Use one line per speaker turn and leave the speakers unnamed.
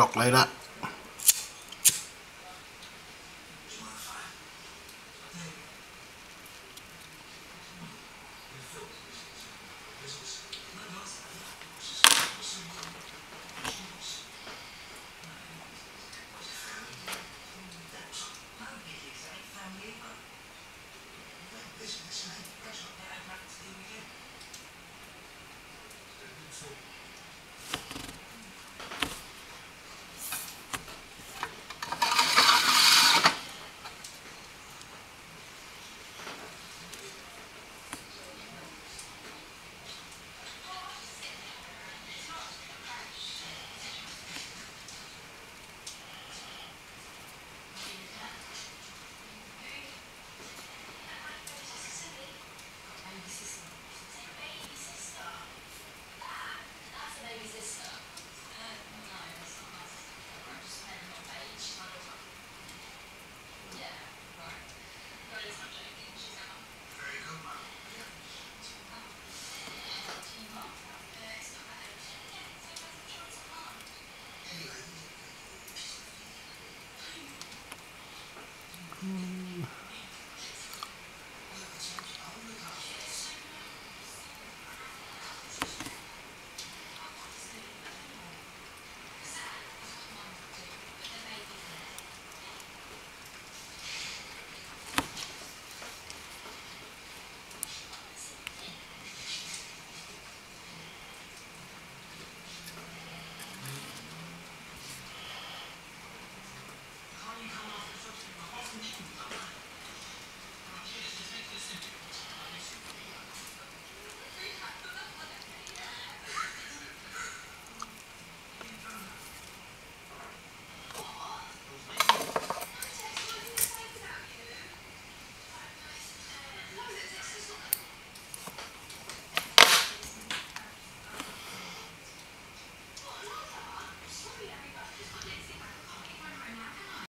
ช็กเลยละ